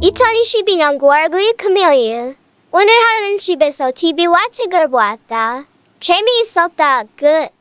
2012년 9월 9일 금요일. 오늘 하루는 집에서 TV와 책을 보았다. 재미있었다. 끝.